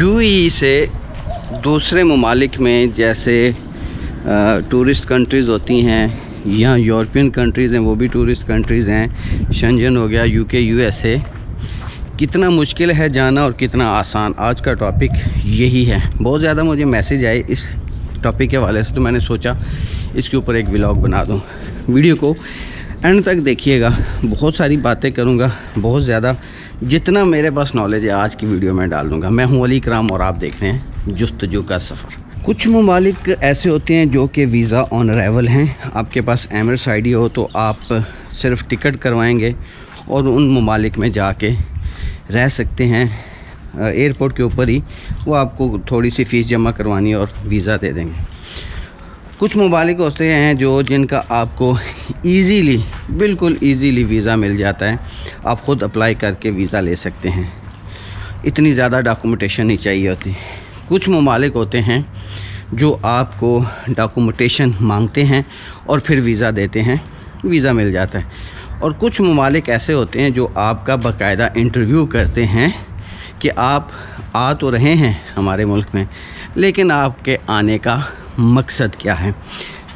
UAE से दूसरे ममालिक में जैसे टूरिस्ट कंट्रीज़ होती हैं या यूरोपियन कंट्रीज़ हैं, वो भी टूरिस्ट कंट्रीज़ हैं, शंजन हो गया, यूके, यूएसए। कितना मुश्किल है जाना और कितना आसान? आज का टॉपिक यही है। बहुत ज़्यादा मुझे मैसेज आए इस टॉपिक के हवाले से तो मैंने सोचा इसके ऊपर एक व्लॉग बना दूँ। वीडियो को एंड तक देखिएगा। बहुत सारी बातें करूँगा, बहुत ज़्यादा जितना मेरे पास नॉलेज है, आज की वीडियो में डाल दूँगा। मैं हूँ अली कराम और आप देख रहे हैं जस्तजू का सफ़र। कुछ ममालिक ऐसे होते हैं जो कि वीज़ा ऑन अराइवल हैं। आपके पास एमरस आई हो तो आप सिर्फ़ टिकट करवाएँगे और उन ममालिक में जाके रह सकते हैं। एयरपोर्ट के ऊपर ही वो आपको थोड़ी सी फ़ीस जमा करवानी और वीज़ा दे देंगे। कुछ ममालिक होते हैं जो जिनका आपको इजीली बिल्कुल इजीली वीज़ा मिल जाता है। आप ख़ुद अप्लाई करके वीज़ा ले सकते हैं। इतनी ज़्यादा डॉक्यूमेंटेशन नहीं चाहिए होती। कुछ ममालिक होते हैं जो आपको डॉक्यूमेंटेशन मांगते हैं और फिर वीज़ा देते हैं। वीज़ा मिल जाता है। और कुछ ममालिक ऐसे होते हैं जो आपका बाकायदा इंटरव्यू करते हैं कि आप आ तो रहे हैं हमारे मुल्क में, लेकिन आपके आने का मकसद क्या है?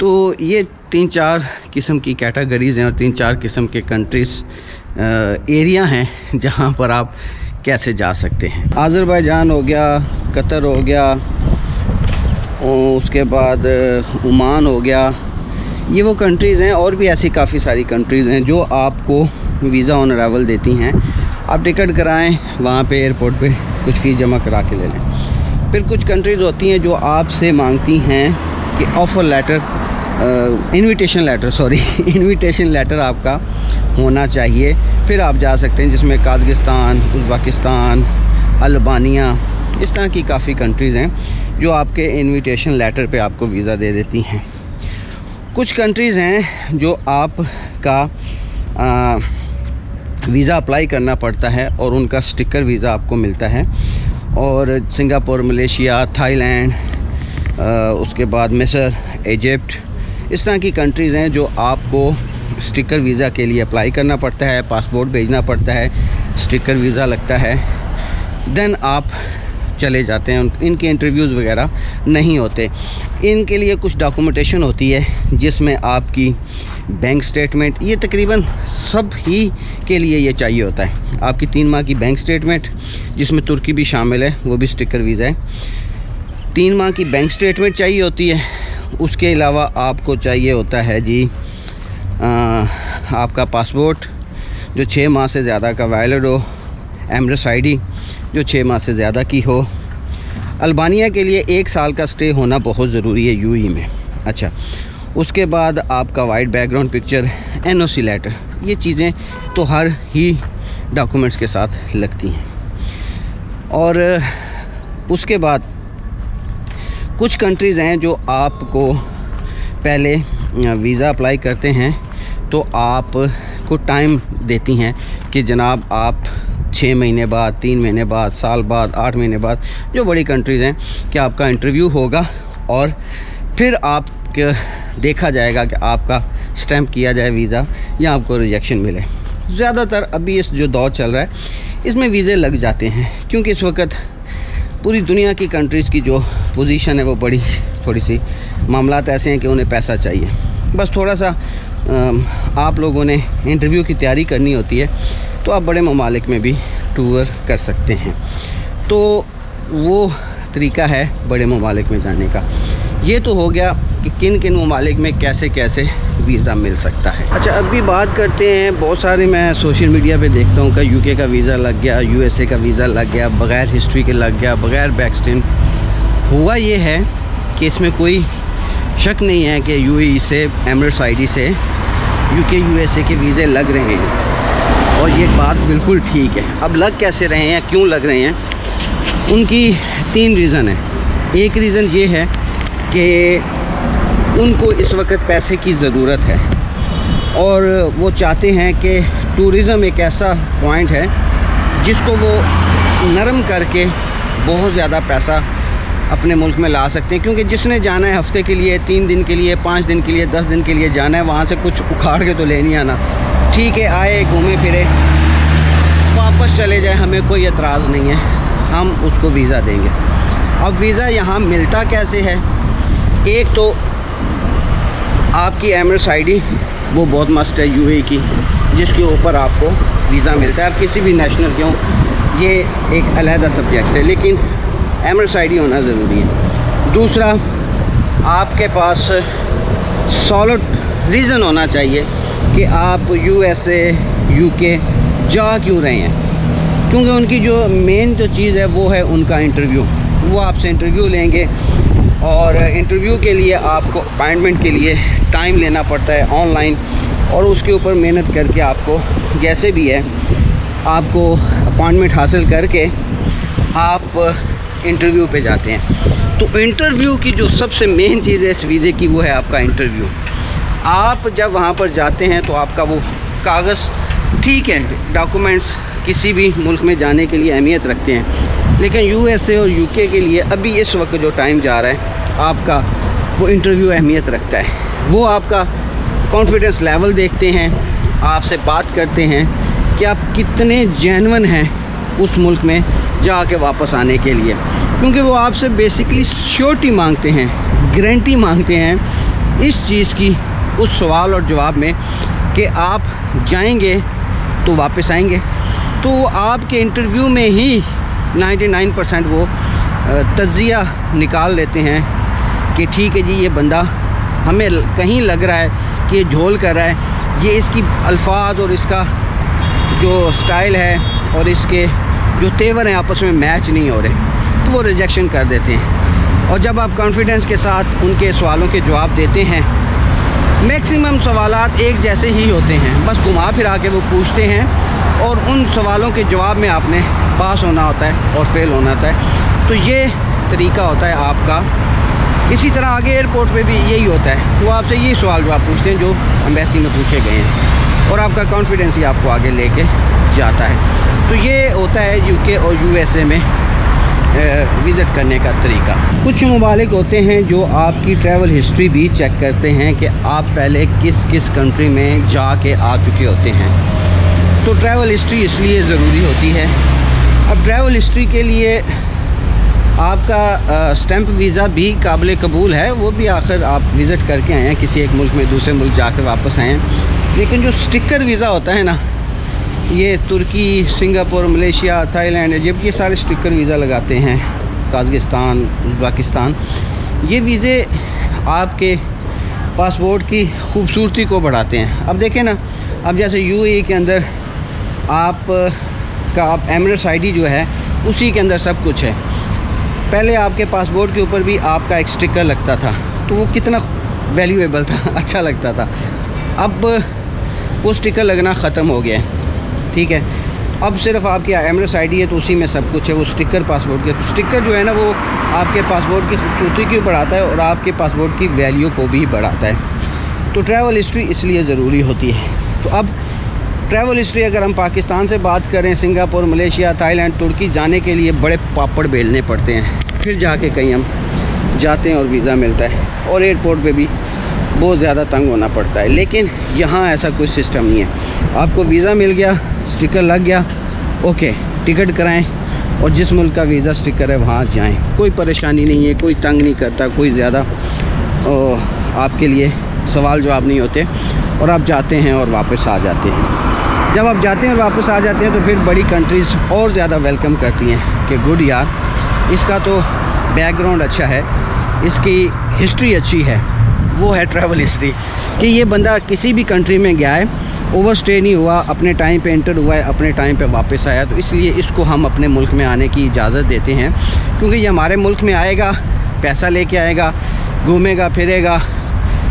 तो ये तीन चार किस्म की कैटेगरीज़ हैं और तीन चार किस्म के कंट्रीज़ एरिया हैं जहाँ पर आप कैसे जा सकते हैं। आज़रबाईजान हो गया, कतर हो गया उसके बाद ओमान हो गया, ये वो कंट्रीज़ हैं और भी ऐसी काफ़ी सारी कंट्रीज़ हैं जो आपको वीज़ा ऑन अरावल देती हैं। आप टिकट कराएँ, वहाँ पे एयरपोर्ट पे कुछ फ़ीस जमा करा के ले लें। फिर कुछ कंट्रीज़ होती हैं जो आपसे मांगती हैं कि offer letter invitation letter sorry invitation letter आपका होना चाहिए। फिर आप जा सकते हैं जिसमें काजगिस्तान, उज़्बाकिस्तान, अल्बानिया, इस तरह की काफ़ी कंट्रीज़ हैं जो आपके इनविटेशन लेटर पे आपको वीज़ा दे देती हैं। कुछ कंट्रीज़ हैं जो आपका वीज़ा अप्लाई करना पड़ता है और उनका स्टिकर वीज़ा आपको मिलता है। और सिंगापुर, मलेशिया, थाईलैंड उसके बाद मिसर, इजिप्ट इस तरह की कंट्रीज़ हैं जो आपको स्टिकर वीज़ा के लिए अप्लाई करना पड़ता है पासपोर्ट भेजना पड़ता है स्टिकर वीज़ा लगता है देन आप चले जाते हैं। इनके इंटरव्यूज़ वगैरह नहीं होते। इनके लिए कुछ डॉक्यूमेंटेशन होती है, जिसमें आपकी बैंक स्टेटमेंट ये तकरीबन सब ही के लिए ये चाहिए होता है। आपकी तीन माह की बैंक स्टेटमेंट जिसमें तुर्की भी शामिल है, वो भी स्टिकर वीज़ा है। तीन माह की बैंक स्टेटमेंट चाहिए होती है उसके अलावा आपको चाहिए होता है जी आ, आपका पासपोर्ट जो छः माह से ज़्यादा का वैलिड हो एमरस आईडी जो छः माह से ज़्यादा की हो। अल्बानिया के लिए एक साल का स्टे होना बहुत ज़रूरी है यूई में। अच्छा उसके बाद आपका white background picture N NOC letter ये चीज़ें तो हर ही डॉक्यूमेंट्स के साथ लगती हैं। और उसके बाद कुछ कंट्रीज़ हैं जो आपको पहले वीज़ा अप्लाई करते हैं तो आप को टाइम देती हैं कि जनाब आप छः महीने बाद, तीन महीने बाद, साल बाद, आठ महीने बाद, जो बड़ी कंट्रीज़ हैं, कि आपका इंटरव्यू होगा और फिर आप देखा जाएगा कि आपका स्टैम्प किया जाए वीज़ा या आपको रिजेक्शन मिले। ज़्यादातर अभी इस जो दौर चल रहा है, इसमें वीज़े लग जाते हैं, क्योंकि इस वक्त पूरी दुनिया की कंट्रीज़ की जो पोजीशन है वो बड़ी थोड़ी सी मामला ऐसे हैं कि उन्हें पैसा चाहिए। बस थोड़ा सा आप लोगों ने इंटरव्यू की तैयारी करनी होती है तो आप बड़े ममालिक में भी टूर कर सकते हैं। तो वो तरीका है बड़े ममालिक में जाने का। ये तो हो गया कि किन किन ममालिक में कैसे कैसे वीज़ा मिल सकता है। अच्छा अभी बात करते हैं, बहुत सारे मैं सोशल मीडिया पे देखता हूँ कि यूके का वीज़ा लग गया यूएसए का वीज़ा लग गया, बग़ैर हिस्ट्री के लग गया, बग़ैर बैकस्टिन हुआ ये है कि इसमें कोई शक नहीं है कि यू e से एमरस आई से यूके यूएसए के वीज़े लग रहे हैं। और ये बात बिल्कुल ठीक है। अब लग कैसे रहे हैं क्यों लग रहे हैं, उनकी तीन रीज़न है। एक रीज़न ये है कि उनको इस वक्त पैसे की ज़रूरत है। और वो चाहते हैं कि टूरिज़म एक ऐसा पॉइंट है, जिसको वो नरम करके बहुत ज़्यादा पैसा अपने मुल्क में ला सकते हैं। क्योंकि जिसने जाना है हफ़्ते के लिए, तीन दिन के लिए, पाँच दिन के लिए, दस दिन के लिए जाना है, वहाँ से कुछ उखाड़ के तो ले नहीं आना। ठीक है, आए, घूमे, फिरे, वापस चले जाए, हमें कोई एतराज़ नहीं है। हम उसको वीज़ा देंगे। अब वीज़ा यहाँ मिलता कैसे है? एक तो आपकी एमरस आई वो बहुत मस्त है यूए की, जिसके ऊपर आपको वीज़ा मिलता है। आप किसी भी नेशनल के हों, ये एक अलहदा सब्जेक्ट है, लेकिन एमरस आई होना ज़रूरी है। दूसरा, आपके पास सॉलिड रीज़न होना चाहिए कि आप यू एस यू जा क्यों रहे हैं। क्योंकि उनकी जो मेन जो चीज़ है, वो है उनका इंटरव्यू वो आपसे इंटरव्यू लेंगे और इंटरव्यू के लिए आपको अपॉइंटमेंट के लिए टाइम लेना पड़ता है ऑनलाइन और उसके ऊपर मेहनत करके आपको, जैसे भी है, आपको अपॉइंटमेंट हासिल करके आप इंटरव्यू पे जाते हैं। तो इंटरव्यू की जो सबसे मेन चीज़ है इस वीज़े की, वो है आपका इंटरव्यू आप जब वहाँ पर जाते हैं तो आपका वो कागज़, ठीक है डॉक्यूमेंट्स किसी भी मुल्क में जाने के लिए अहमियत रखते हैं। लेकिन यूएसए और यूके के लिए अभी इस वक्त जो टाइम जा रहा है, आपका वो इंटरव्यू अहमियत रखता है। वो आपका कॉन्फिडेंस लेवल देखते हैं, आपसे बात करते हैं कि आप कितने जैनवन हैं उस मुल्क में जा जाके वापस आने के लिए। क्योंकि वो आपसे बेसिकली श्योरिटी मांगते हैं गारंटी मांगते हैं इस चीज़ की, उस सवाल और जवाब में कि आप जाएँगे तो वापस आएँगे। तो आपके इंटरव्यू में ही 99 परसेंट वो तजिया निकाल लेते हैं कि ठीक है जी, ये बंदा हमें कहीं लग रहा है कि ये झोल कर रहा है। ये इसकी अल्फाज और इसका जो स्टाइल है और इसके जो तेवर हैं आपस में मैच नहीं हो रहे तो वो रिजेक्शन कर देते हैं। और जब आप कॉन्फिडेंस के साथ उनके सवालों के जवाब देते हैं मैक्सिमम सवाल एक जैसे ही होते हैं। बस घुमा फिरा के वो पूछते हैं और उन सवालों के जवाब में आपने पास होना होता है और फेल होना होता है। तो ये तरीका होता है आपका। इसी तरह आगे एयरपोर्ट पे भी यही होता है। वो आपसे यही सवाल जवाब पूछते हैं, जो अम्बेसी में पूछे गए हैं। और आपका कॉन्फिडेंस ही आपको आगे लेके जाता है। तो ये होता है यूके और यूएसए में विज़िट करने का तरीका। कुछ ममालिक होते हैं जो आपकी ट्रैवल हिस्ट्री भी चेक करते हैं कि आप पहले किस किस कंट्री में जा के आ चुके होते हैं। तो ट्रैवल हिस्ट्री इसलिए ज़रूरी होती है अब ट्रैवल हिस्ट्री के लिए आपका स्टैंप वीज़ा भी काबिल कबूल है, वो भी आखिर आप विज़िट करके आए हैं, किसी एक मुल्क में दूसरे मुल्क जाकर वापस आए हैं। लेकिन जो स्टिकर वीज़ा होता है ना, ये तुर्की, सिंगापुर, मलेशिया, थाईलैंड, इजिप्ट, ये सारे स्टिकर वीज़ा लगाते हैं, काजगिस्तान, उज़्बाकिस्तान। ये वीज़े आपके पासपोर्ट की खूबसूरती को बढ़ाते हैं। अब देखें ना, अब जैसे यूएई के अंदर आप का आप एमरस आईडी जो है, उसी के अंदर सब कुछ है। पहले आपके पासपोर्ट के ऊपर भी आपका एक स्टिकर लगता था तो वो कितना वैल्यूएबल था अच्छा लगता था। अब, वो स्टिकर लगना ख़त्म हो गया है, ठीक है? अब सिर्फ़ आपकी एमरस आई है तो उसी में सब कुछ है, वो स्टिकर पासपोर्ट के। तो स्टिकर जो है ना, वो आपके पासपोर्ट की खूबसूरती को बढ़ाता है, और आपके पासपोर्ट की वैल्यू को भी बढ़ाता है। तो ट्रैवल हिस्ट्री इसलिए ज़रूरी होती है। तो अब ट्रैवल हिस्ट्री, अगर हम पाकिस्तान से बात करें, सिंगापुर, मलेशिया, थाईलैंड, तुर्की, जाने के लिए बड़े पापड़ बेलने पड़ते हैं। फिर जाके कहीं हम जाते हैं और वीज़ा मिलता है। और एयरपोर्ट पे भी बहुत ज़्यादा तंग होना पड़ता है। लेकिन यहाँ ऐसा कोई सिस्टम नहीं है। आपको वीज़ा मिल गया, स्टिकर लग गया, ओके, टिकट कराएँ और जिस मुल्क का वीज़ा स्टिकर है, वहाँ जाएँ। कोई परेशानी नहीं है, कोई तंग नहीं करता, कोई ज़्यादा आपके लिए सवाल जवाब नहीं होते। और आप जाते हैं और वापस आ जाते हैं। जब आप जाते हैं और वापस आ जाते हैं तो फिर बड़ी कंट्रीज़ और ज़्यादा वेलकम करती हैं कि गुड यार, इसका तो बैकग्राउंड अच्छा है, इसकी हिस्ट्री अच्छी है, वो है ट्रैवल हिस्ट्री कि ये बंदा किसी भी कंट्री में गया है ओवर स्टे नहीं हुआ, अपने टाइम पे एंटर हुआ है, अपने टाइम पे वापस आया तो इसलिए इसको हम अपने मुल्क में आने की इजाज़त देते हैं, क्योंकि ये हमारे मुल्क में आएगा, पैसा लेके आएगा, घूमेगा, फिरेगा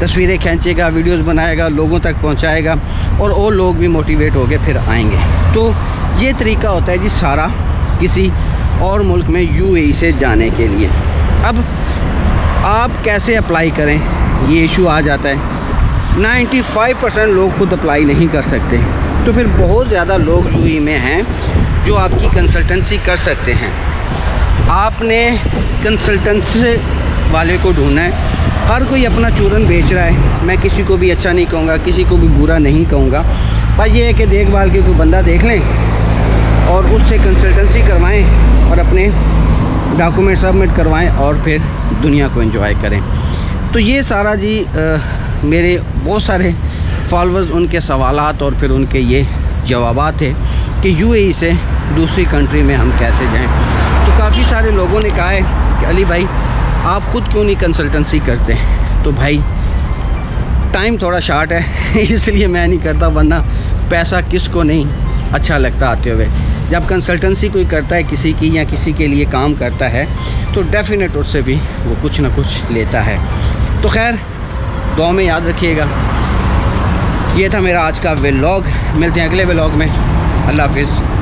तस्वीरें खींचेगा वीडियोस बनाएगा, लोगों तक पहुंचाएगा और और लोग भी मोटिवेट होकर फिर आएँगे। तो ये तरीका होता है जी सारा किसी और मुल्क में यू से जाने के लिए। अब आप कैसे अप्लाई करें? ये इशू आ जाता है। 95 परसेंट लोग खुद अप्लाई नहीं कर सकते। तो फिर बहुत ज़्यादा लोग यू में हैं जो आपकी कंसल्टेंसी कर सकते हैं। आपने कंसल्टेंसी वाले को ढूंढना है। हर कोई अपना चूरन बेच रहा है। मैं किसी को भी अच्छा नहीं कहूँगा किसी को भी बुरा नहीं कहूँगा। बस ये है कि देखभाल के कोई बंदा देख लें और उससे कंसल्टेंसी करवाएँ और अपने डॉक्यूमेंट सबमिट करवाएँ और फिर दुनिया को एंजॉय करें। तो ये सारा जी आ, मेरे बहुत सारे फॉलोअर्स उनके सवाल और फिर उनके ये जवाब थे कि यूएई से दूसरी कंट्री में हम कैसे जाएँ। तो काफ़ी सारे लोगों ने कहा है कि अली भाई आप ख़ुद क्यों नहीं कंसल्टेंसी करते? तो भाई टाइम थोड़ा शार्ट है, इसलिए मैं नहीं करता, वरना पैसा किसको नहीं अच्छा लगता आते हुए। जब कंसल्टेंसी कोई करता है किसी की या किसी के लिए काम करता है तो डेफिनेट उससे भी वो कुछ ना कुछ लेता है। तो खैर दुआ में याद रखिएगा। ये था मेरा आज का व्लॉग मिलते हैं अगले व्लॉग में। अल्लाह हाफिज़।